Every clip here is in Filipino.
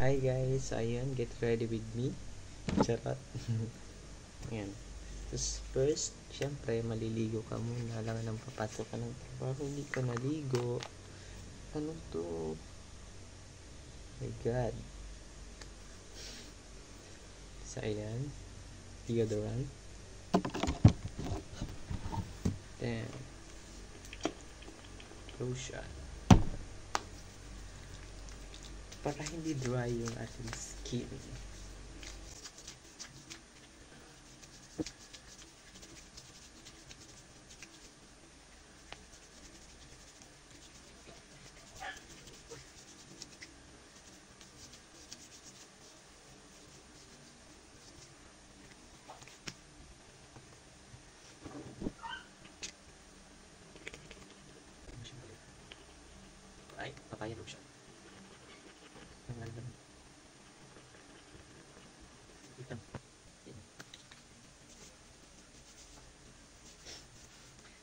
Hi guys, ayun, get ready with me. Charot. Ayan. Tapos first, syempre, maliligo ka muna. Alam nang papasok ka ng trabaho, hindi ka naligo. Ano to? My God. So, ayan. Deodorant. Then, lotion. Para hindi dry yung ating skin. Ay, papaya lotion. Ang ganda. Ito. Yan.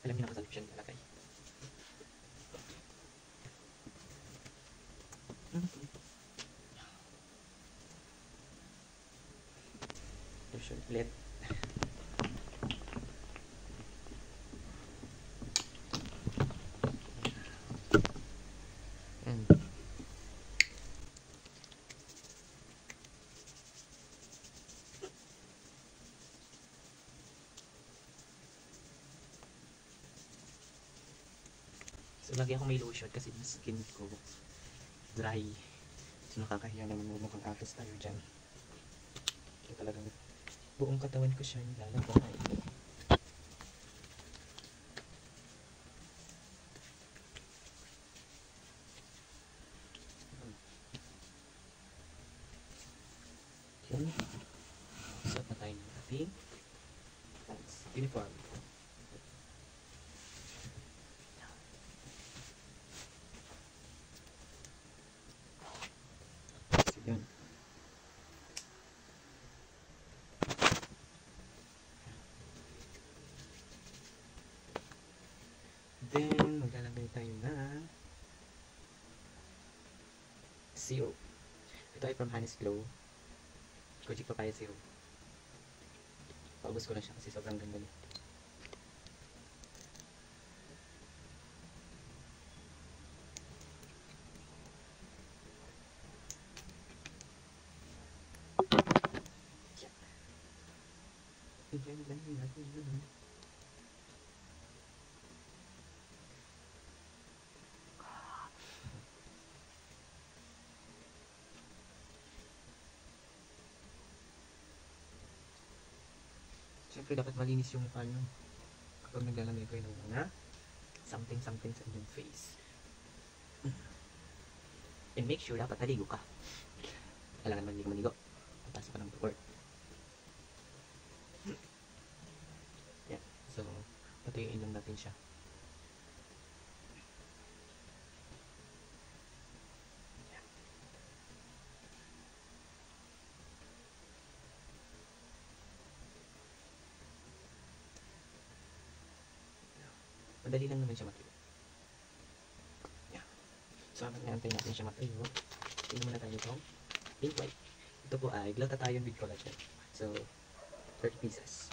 Alam niyo na kung saan lotion nilalagay. Lotion ulit. So, lagi ako may lotion kasi yung skin ko dry. So, nakakahiya naman mo mukhang atas tayo dyan. So, talagang buong katawan ko siya nilalabay. Yan. Suot na tayo ng ating. Uniform. So, yun. Then, maglalagay tayo na syrup. Ito ay from Honey's Glow. Kojic Papaya Syrup. Paubos ko na siya kasi sobrang ganda niya. Yan. Siyempre, dapat malinis yung mukha nyo. Kapag naglalamay kayo ng mga something-something sa inyong face. And make sure dapat naligo ka. Kailangan man hindi ka maligo. Papasok ka ng work. Yan. So, patuyuin lang natin siya. Madali lang naman siya matuyo. Yan. So, habang naantay natin siya matuyo, tingnan muna tayo itong pink white. Ito po ay glutathione with collagen. So, 30 pieces.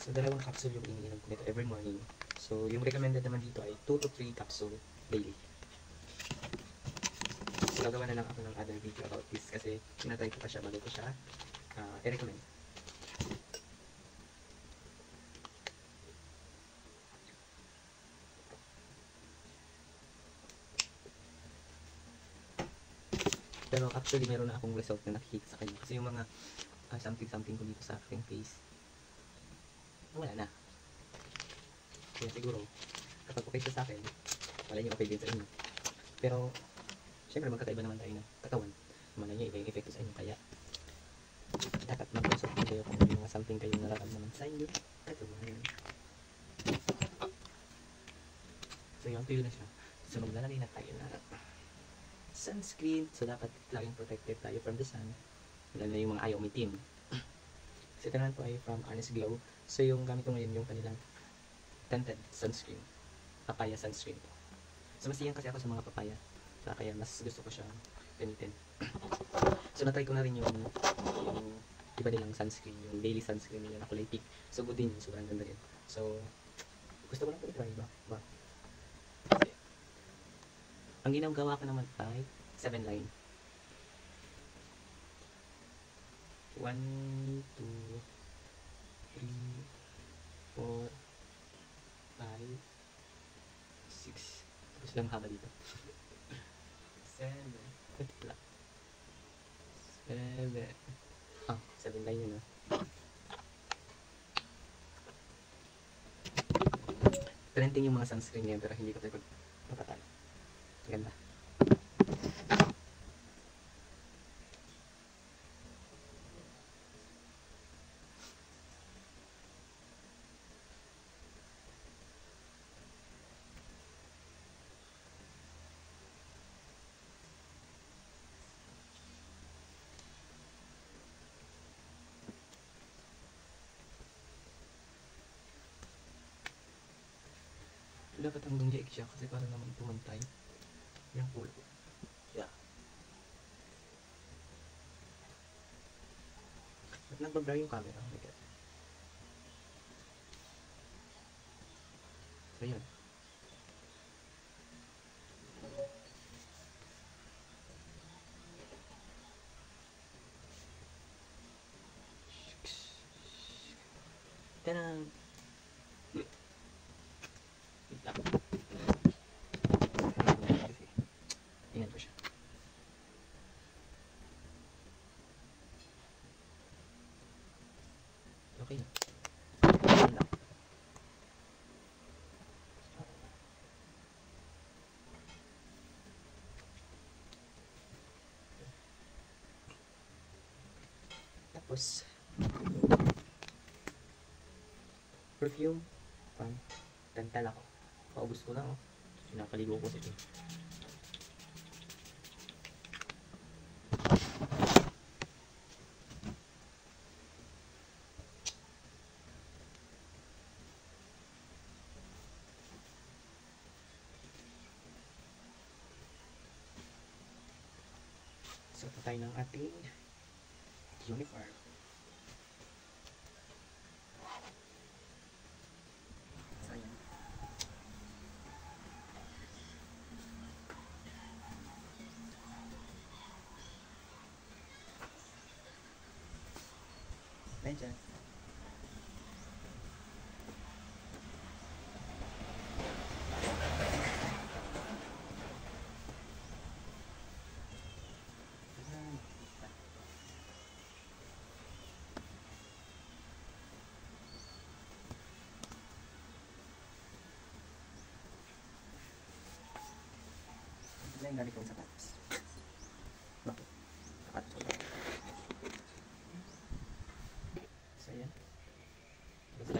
So, dalawang capsule yung iniinom ko nito every morning. So, yung recommended naman dito ay 2 to 3 capsule daily. Gagawa na lang ako ng other video about this kasi sinatry ko pa siya bago siya uh, i-recommend. Pero actually, meron na akong result na nakikita sa kanya. Kasi yung mga ah, something-something ko dito sa aking face, wala na. Kaya siguro, kapag okay siya sa akin, wala niyo okay din sa inyo. Pero, syempre magkakaiba naman tayo ng katawan. Malay niyo, iba yung epekto sa inyo. Kaya, dapat mag-consult din kayo kung may mga something kayong nararamdaman sa inyo. Katawan. So, yun, tuyo na siya. So, maglalagay na tayo na sunscreen. So, dapat laging protected tayo from the sun. Lalo na yung mga ayaw umitim. Si Tanahan po ay from Honest Glow. So yung gamit ko ngayon yung kanilang tinted sunscreen. Papaya sunscreen po. So masiyan kasi ako sa mga papaya. So, kaya mas gusto ko siyang gamitin. so natry ko na rin yung, yung iba nilang sunscreen, yung daily sunscreen nila na kulay pink. So good din yun, sobrang ganda rin. So gusto ko lang po i-try ba? ba? Ang ginagawa ko naman ay 7 line. 1, 2, 3, 4, 5, 6. Tapos lang haba dito. 7. Wala. 7. Ah, 7 line yun ah. Trending yung mga sunscreen ngayon pero hindi ko tayo pagpapatalo. Ganda. Dapat hanggang diek siya kasi para naman pumantay yung pulo. Yeah. Ba't nagbablur yung camera? Oh my God. So yun. Tadaan! Wait lang. Kasi, Tingnan ko siya. Okay na. Tapos, perfume, pang tantal ako. Paubos ko lang, oh. Pinapaligo ko sila. So, ito tayo ng ating uniform. So, ayan. Ito na yung gamit kong sapatos. Bakit? Sapatos ko lang. So, yan. Tapos